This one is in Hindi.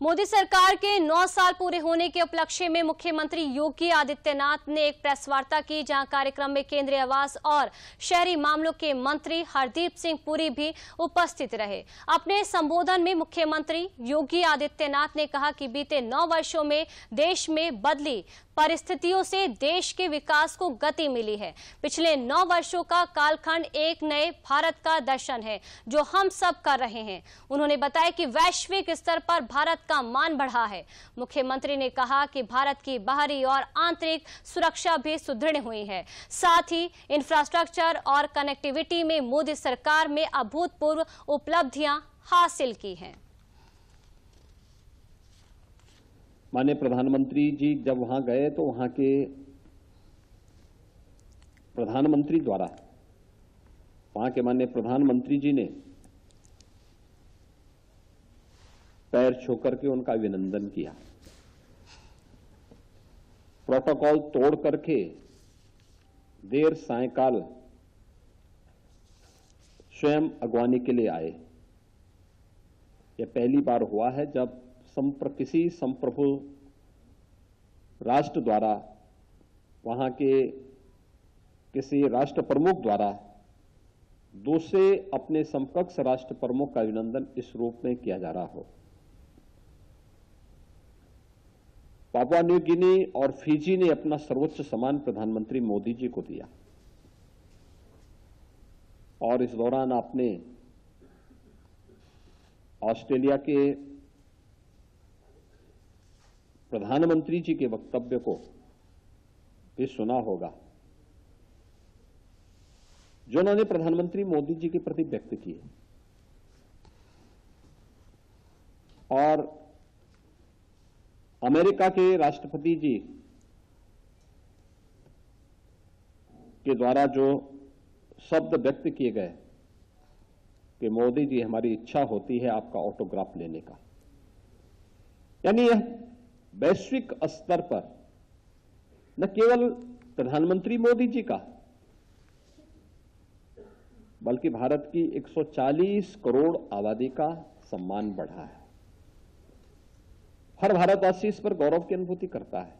मोदी सरकार के 9 साल पूरे होने के उपलक्ष्य में मुख्यमंत्री योगी आदित्यनाथ ने एक प्रेस वार्ता की, जहाँ कार्यक्रम में केंद्रीय आवास और शहरी मामलों के मंत्री हरदीप सिंह पुरी भी उपस्थित रहे। अपने संबोधन में मुख्यमंत्री योगी आदित्यनाथ ने कहा कि बीते नौ वर्षों में देश में बदली परिस्थितियों से देश के विकास को गति मिली है। पिछले नौ वर्षों का कालखंड एक नए भारत का दर्शन है, जो हम सब कर रहे हैं। उन्होंने बताया कि वैश्विक स्तर पर भारत का मान बढ़ा है। मुख्यमंत्री ने कहा कि भारत की बाहरी और आंतरिक सुरक्षा भी सुदृढ़ हुई है। साथ ही इंफ्रास्ट्रक्चर और कनेक्टिविटी में मोदी सरकार में अभूतपूर्व उपलब्धियाँ हासिल की हैं। माननीय प्रधानमंत्री जी, जब वहाँ गए तो वहाँ के प्रधानमंत्री द्वारा, वहाँ के माननीय प्रधानमंत्री जी ने पैर छू करके उनका अभिनंदन किया। प्रोटोकॉल तोड़ करके देर सायकाल स्वयं अगवानी के लिए आए। यह पहली बार हुआ है जब संप्र, किसी संप्रभु राष्ट्र द्वारा, वहाँ के किसी राष्ट्र प्रमुख द्वारा, दूसरे अपने समकक्ष राष्ट्र प्रमुख का अभिनंदन इस रूप में किया जा रहा हो। पापुआ न्यू गिनी और फिजी ने अपना सर्वोच्च सम्मान प्रधानमंत्री मोदी जी को दिया। और इस दौरान आपने ऑस्ट्रेलिया के प्रधानमंत्री जी के वक्तव्य को भी सुना होगा, जो उन्होंने प्रधानमंत्री मोदी जी के प्रति व्यक्त किए और अमेरिका के राष्ट्रपति जी के द्वारा जो शब्द व्यक्त किए गए कि मोदी जी, हमारी इच्छा होती है आपका ऑटोग्राफ लेने का। यानी यह वैश्विक स्तर पर, न केवल प्रधानमंत्री मोदी जी का, बल्कि भारत की 140 करोड़ आबादी का सम्मान बढ़ा है। हर भारतवासी इस पर गौरव की अनुभूति करता है।